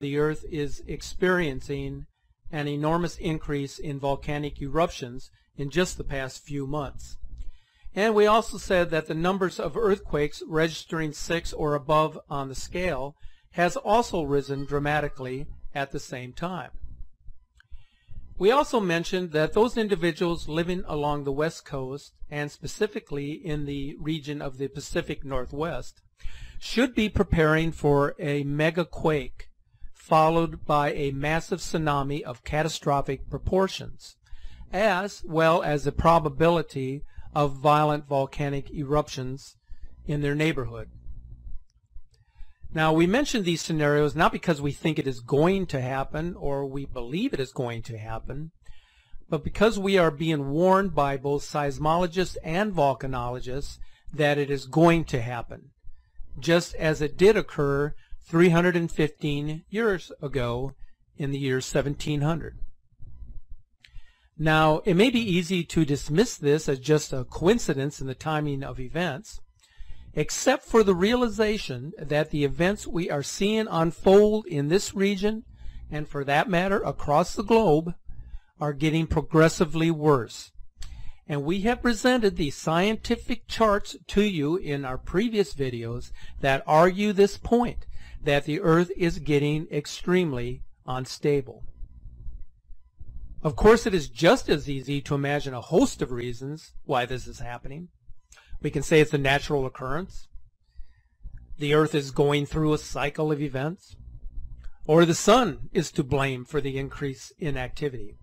the Earth is experiencing an enormous increase in volcanic eruptions in just the past few months. And we also said that the numbers of earthquakes registering 6 or above on the scale has also risen dramatically at the same time. We also mentioned that those individuals living along the west coast and specifically in the region of the Pacific Northwest should be preparing for a mega quake followed by a massive tsunami of catastrophic proportions, as well as the probability of violent volcanic eruptions in their neighborhood. Now, we mention these scenarios not because we think it is going to happen or we believe it is going to happen, but because we are being warned by both seismologists and volcanologists that it is going to happen, just as it did occur 315 years ago in the year 1700. Now, it may be easy to dismiss this as just a coincidence in the timing of events, except for the realization that the events we are seeing unfold in this region, and for that matter across the globe, are getting progressively worse. And we have presented the scientific charts to you in our previous videos that argue this point that the earth is getting extremely unstable. Of course, it is just as easy to imagine a host of reasons why this is happening. We can say it's a natural occurrence. The earth is going through a cycle of events. Or the sun is to blame for the increase in activity,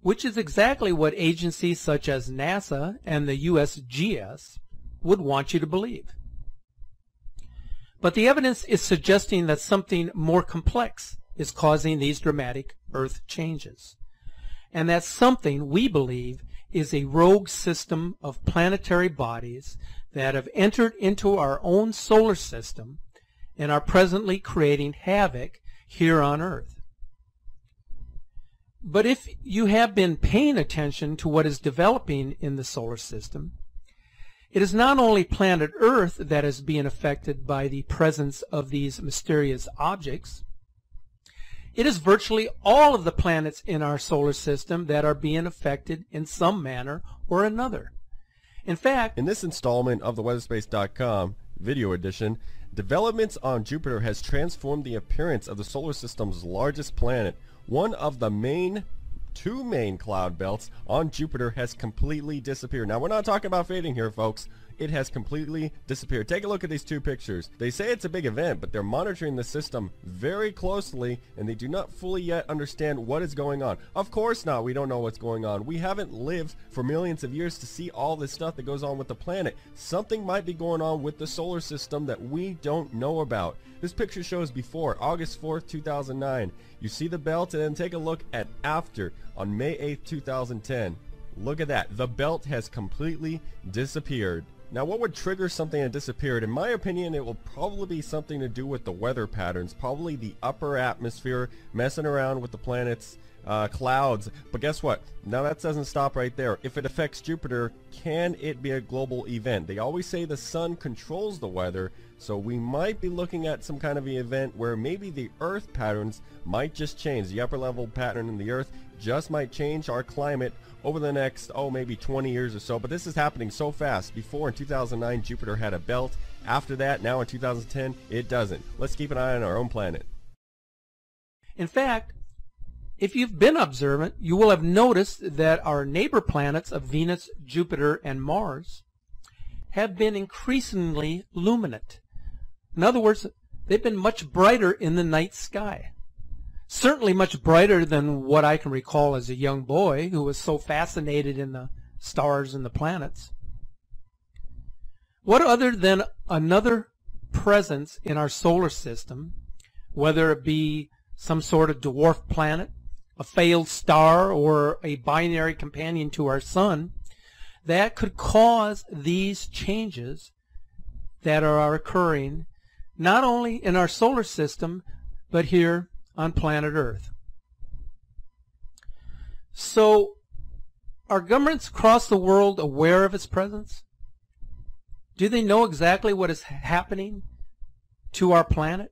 which is exactly what agencies such as NASA and the USGS would want you to believe. But the evidence is suggesting that something more complex is causing these dramatic Earth changes. And that something, we believe, is a rogue system of planetary bodies that have entered into our own solar system and are presently creating havoc here on Earth. But if you have been paying attention to what is developing in the solar system, it is not only planet Earth that is being affected by the presence of these mysterious objects. It is virtually all of the planets in our solar system that are being affected in some manner or another. In fact, in this installment of the weatherspace.com video edition, developments on Jupiter has transformed the appearance of the solar system's largest planet, one of the main two main cloud belts on Jupiter has completely disappeared. Now, we're not talking about fading here, folks. It has completely disappeared. Take a look at these two pictures. They say it's a big event, but they're monitoring the system very closely, and they do not fully yet understand what is going on. Of course not. We don't know what's going on. We haven't lived for millions of years to see all this stuff that goes on with the planet. Something might be going on with the solar system that we don't know about. This picture shows before, August 4th, 2009. You see the belt and then take a look at after on May 8th, 2010. Look at that. The belt has completely disappeared. Now what would trigger something that disappeared? In my opinion, it will probably be something to do with the weather patterns, probably the upper atmosphere messing around with the planets uh, clouds. But guess what? Now that doesn't stop right there. If it affects Jupiter, can it be a global event? They always say the sun controls the weather, so we might be looking at some kind of an event where maybe the Earth patterns might just change. The upper level pattern in the Earth just might change our climate over the next, oh, maybe 20 years or so. But this is happening so fast. Before in 2009, Jupiter had a belt. After that, now in 2010, it doesn't. Let's keep an eye on our own planet. In fact, if you've been observant, you will have noticed that our neighbor planets of Venus, Jupiter, and Mars have been increasingly luminant. In other words, they've been much brighter in the night sky. Certainly much brighter than what I can recall as a young boy who was so fascinated in the stars and the planets. What other than another presence in our solar system, whether it be some sort of dwarf planet, a failed star or a binary companion to our sun that could cause these changes that are occurring not only in our solar system but here on planet Earth. So are governments across the world aware of its presence? Do they know exactly what is happening to our planet?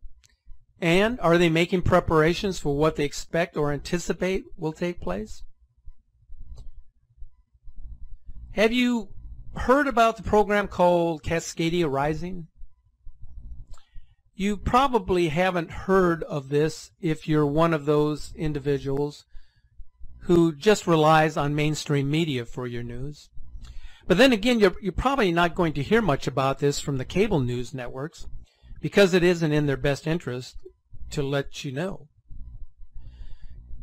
And are they making preparations for what they expect or anticipate will take place? Have you heard about the program called Cascadia Rising? You probably haven't heard of this if you're one of those individuals who just relies on mainstream media for your news. But then again, you're, you're probably not going to hear much about this from the cable news networks because it isn't in their best interest to let you know.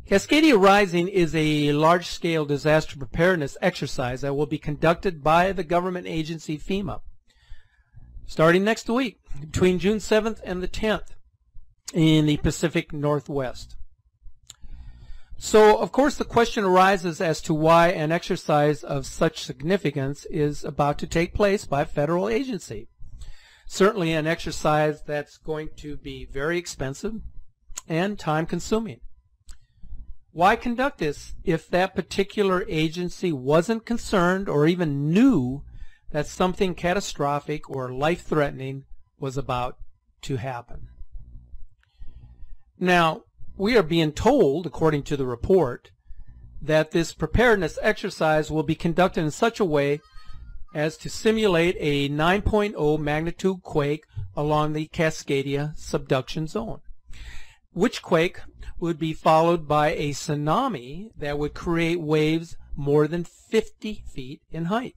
Cascadia Rising is a large-scale disaster preparedness exercise that will be conducted by the government agency FEMA starting next week between June 7th and the 10th in the Pacific Northwest. So, of course, the question arises as to why an exercise of such significance is about to take place by a federal agency. Certainly an exercise that's going to be very expensive and time consuming. Why conduct this if that particular agency wasn't concerned or even knew that something catastrophic or life-threatening was about to happen? Now, we are being told, according to the report, that this preparedness exercise will be conducted in such a way as to simulate a 9.0 magnitude quake along the Cascadia subduction zone, which quake would be followed by a tsunami that would create waves more than 50 feet in height.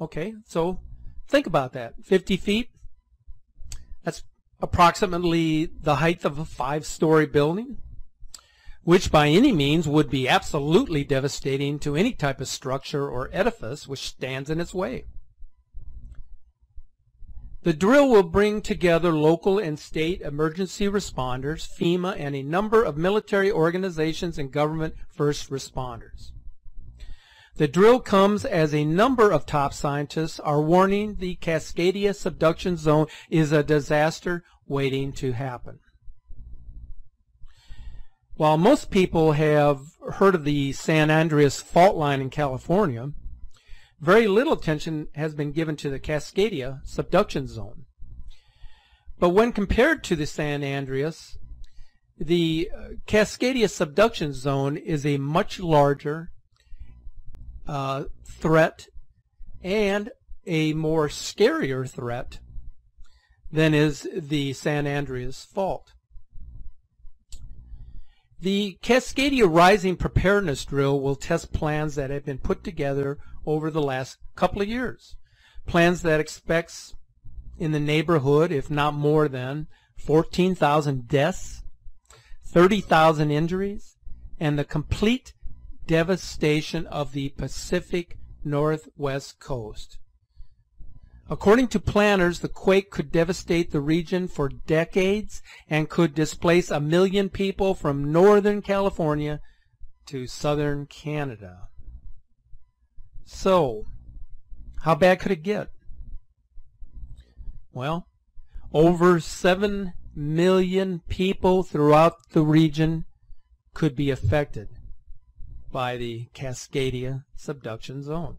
Okay, so think about that. 50 feet, that's approximately the height of a five-story building, which by any means would be absolutely devastating to any type of structure or edifice which stands in its way. The drill will bring together local and state emergency responders, FEMA, and a number of military organizations and government first responders. The drill comes as a number of top scientists are warning the Cascadia subduction zone is a disaster waiting to happen. While most people have heard of the San Andreas fault line in California, very little attention has been given to the Cascadia subduction zone. But when compared to the San Andreas, the uh, Cascadia subduction zone is a much larger uh, threat and a more scarier threat than is the San Andreas fault. The Cascadia Rising Preparedness Drill will test plans that have been put together over the last couple of years. Plans that expects in the neighborhood, if not more than, 14,000 deaths, 30,000 injuries, and the complete devastation of the Pacific Northwest coast. According to planners, the quake could devastate the region for decades and could displace a million people from northern California to southern Canada. So, how bad could it get? Well, over 7 million people throughout the region could be affected by the Cascadia subduction zone.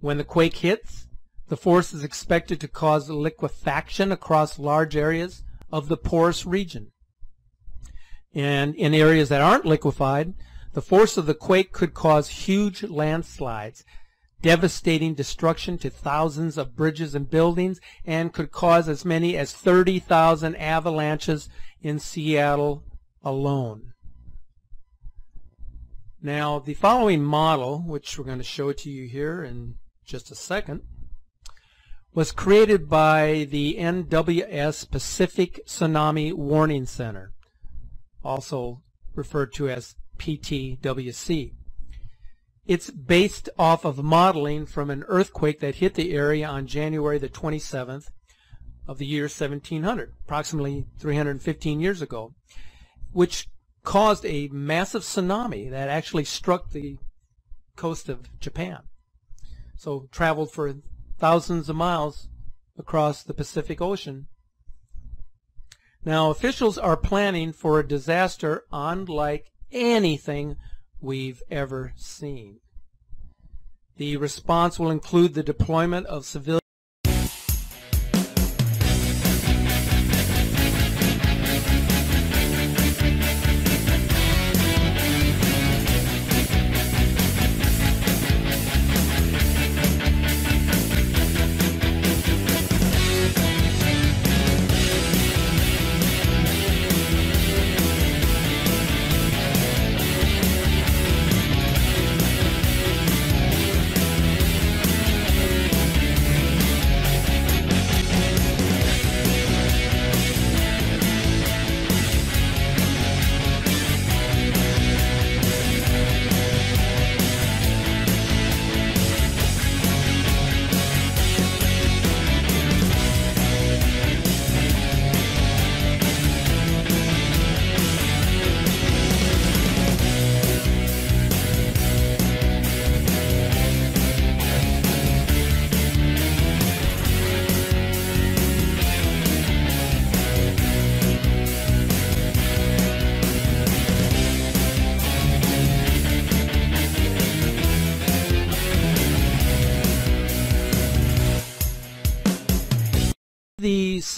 When the quake hits, the force is expected to cause liquefaction across large areas of the porous region. And in areas that aren't liquefied, the force of the quake could cause huge landslides, devastating destruction to thousands of bridges and buildings, and could cause as many as 30,000 avalanches in Seattle alone. Now, the following model, which we're going to show to you here in just a second, was created by the NWS Pacific Tsunami Warning Center, also referred to as PTWC. It's based off of modeling from an earthquake that hit the area on January the 27th of the year 1700, approximately 315 years ago, which caused a massive tsunami that actually struck the coast of Japan. So traveled for thousands of miles across the Pacific Ocean. Now officials are planning for a disaster unlike anything we've ever seen. The response will include the deployment of civilian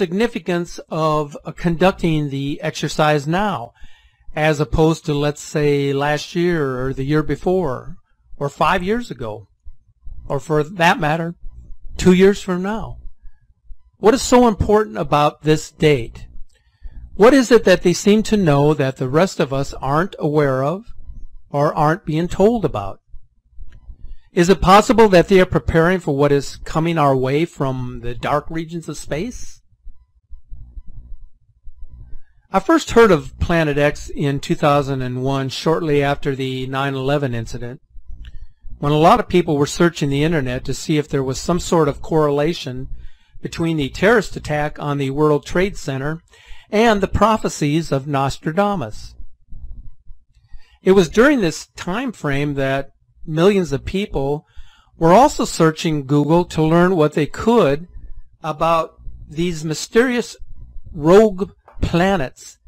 significance of uh, conducting the exercise now as opposed to, let's say, last year or the year before or five years ago or for that matter, two years from now? What is so important about this date? What is it that they seem to know that the rest of us aren't aware of or aren't being told about? Is it possible that they are preparing for what is coming our way from the dark regions of space? I first heard of Planet X in 2001, shortly after the 9-11 incident, when a lot of people were searching the internet to see if there was some sort of correlation between the terrorist attack on the World Trade Center and the prophecies of Nostradamus. It was during this time frame that millions of people were also searching Google to learn what they could about these mysterious rogue planets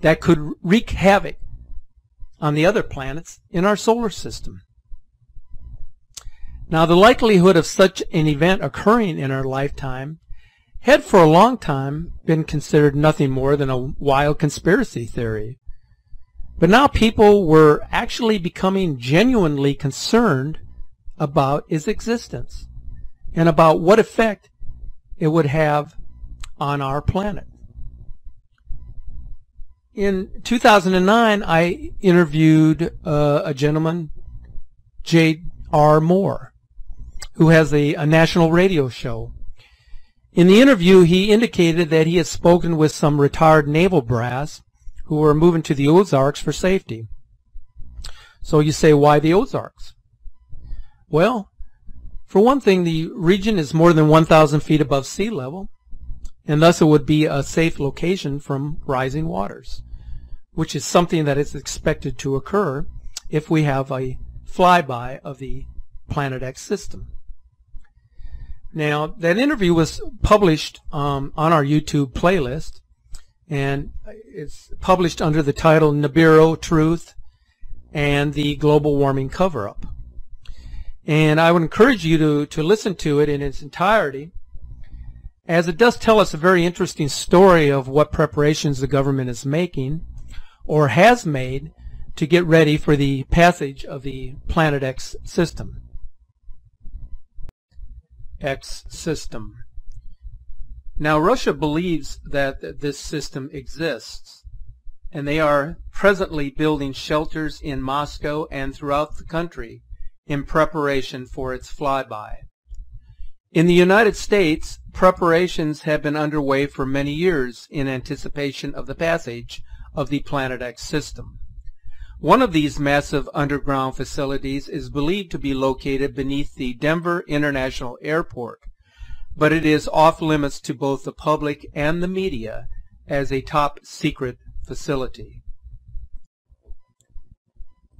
that could wreak havoc on the other planets in our solar system. Now, the likelihood of such an event occurring in our lifetime had for a long time been considered nothing more than a wild conspiracy theory. But now people were actually becoming genuinely concerned about its existence and about what effect it would have on our planet. In 2009, I interviewed uh, a gentleman, J.R. Moore, who has a, a national radio show. In the interview, he indicated that he had spoken with some retired naval brass who were moving to the Ozarks for safety. So you say, why the Ozarks? Well, for one thing, the region is more than 1,000 feet above sea level, and thus it would be a safe location from rising waters which is something that is expected to occur if we have a flyby of the Planet X system. Now, that interview was published um, on our YouTube playlist, and it's published under the title Nibiru Truth and the Global Warming Cover-Up. And I would encourage you to, to listen to it in its entirety, as it does tell us a very interesting story of what preparations the government is making or has made to get ready for the passage of the Planet X system. X system. Now Russia believes that this system exists and they are presently building shelters in Moscow and throughout the country in preparation for its flyby. In the United States, preparations have been underway for many years in anticipation of the passage of the Planet X system. One of these massive underground facilities is believed to be located beneath the Denver International Airport, but it is off limits to both the public and the media as a top secret facility.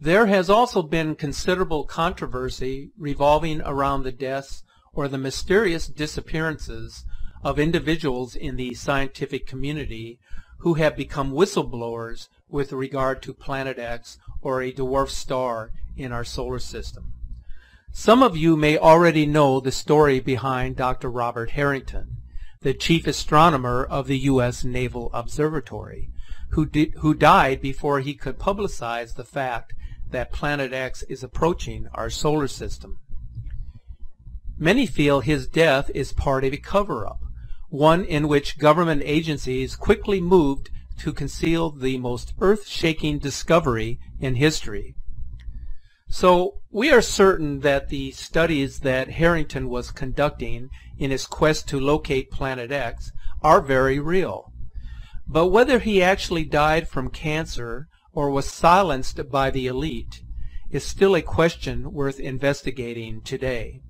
There has also been considerable controversy revolving around the deaths or the mysterious disappearances of individuals in the scientific community who have become whistleblowers with regard to Planet X or a dwarf star in our solar system. Some of you may already know the story behind Dr. Robert Harrington, the chief astronomer of the U.S. Naval Observatory, who, did, who died before he could publicize the fact that Planet X is approaching our solar system. Many feel his death is part of a cover-up, one in which government agencies quickly moved to conceal the most earth-shaking discovery in history. So we are certain that the studies that Harrington was conducting in his quest to locate Planet X are very real. But whether he actually died from cancer or was silenced by the elite is still a question worth investigating today.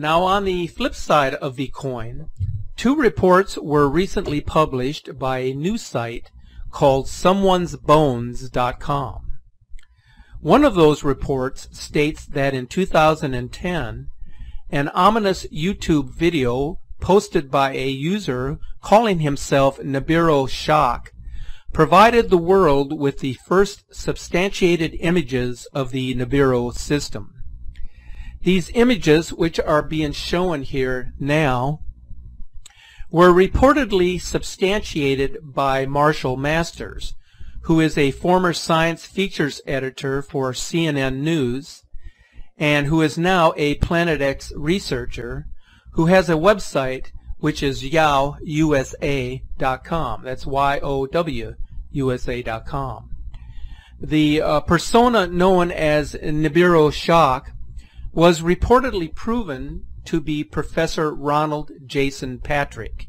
Now on the flip side of the coin, two reports were recently published by a new site called someonesbones.com. One of those reports states that in 2010, an ominous YouTube video posted by a user calling himself Nibiru Shock provided the world with the first substantiated images of the Nibiru system. These images, which are being shown here now, were reportedly substantiated by Marshall Masters, who is a former science features editor for CNN News and who is now a Planet X researcher who has a website which is yowusa.com. That's Y-O-W USA.com. The uh, persona known as Nibiru Shock was reportedly proven to be Professor Ronald Jason Patrick,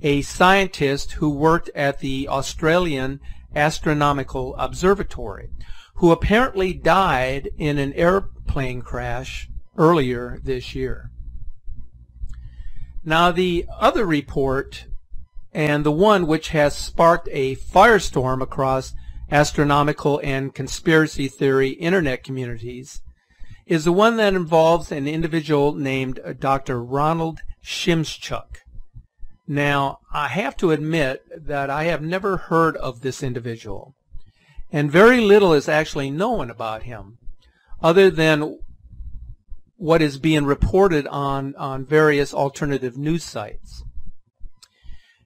a scientist who worked at the Australian Astronomical Observatory, who apparently died in an airplane crash earlier this year. Now the other report, and the one which has sparked a firestorm across astronomical and conspiracy theory internet communities, is the one that involves an individual named uh, Dr. Ronald Shimshuk. Now, I have to admit that I have never heard of this individual, and very little is actually known about him, other than what is being reported on, on various alternative news sites.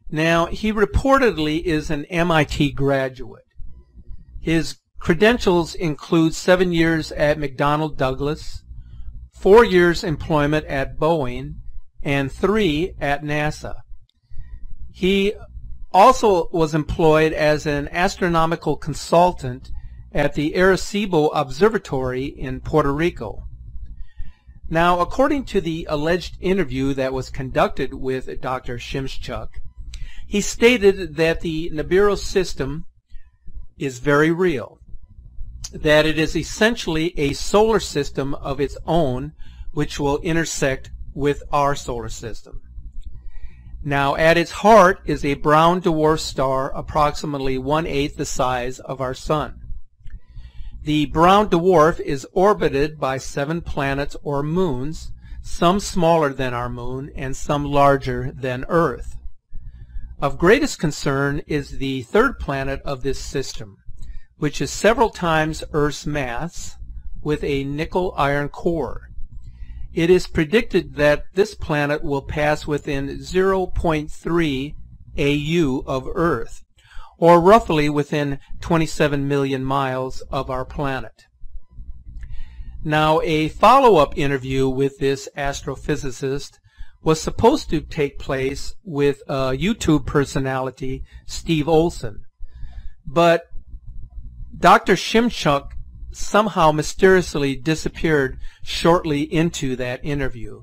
Now, he reportedly is an MIT graduate. His credentials include seven years at McDonnell Douglas, four years employment at Boeing, and three at NASA. He also was employed as an astronomical consultant at the Arecibo Observatory in Puerto Rico. Now, according to the alleged interview that was conducted with Dr. Shimshuk, he stated that the Nibiru system is very real, that it is essentially a solar system of its own which will intersect with our solar system. Now, at its heart is a brown dwarf star approximately one-eighth the size of our Sun. The brown dwarf is orbited by seven planets or moons, some smaller than our moon and some larger than Earth. Of greatest concern is the third planet of this system, which is several times Earth's mass with a nickel-iron core. It is predicted that this planet will pass within 0.3 AU of Earth, or roughly within 27 million miles of our planet. Now, a follow-up interview with this astrophysicist was supposed to take place with uh, YouTube personality Steve Olson, but Dr. Shimshuk somehow mysteriously disappeared shortly into that interview.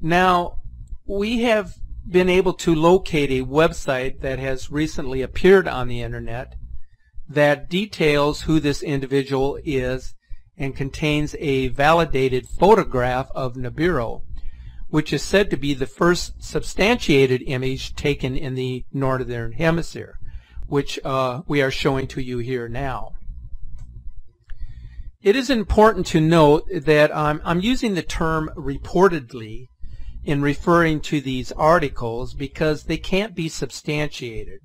Now, we have been able to locate a website that has recently appeared on the internet that details who this individual is and contains a validated photograph of Nibiru, which is said to be the first substantiated image taken in the northern hemisphere, which uh, we are showing to you here now. It is important to note that I'm, I'm using the term reportedly in referring to these articles because they can't be substantiated.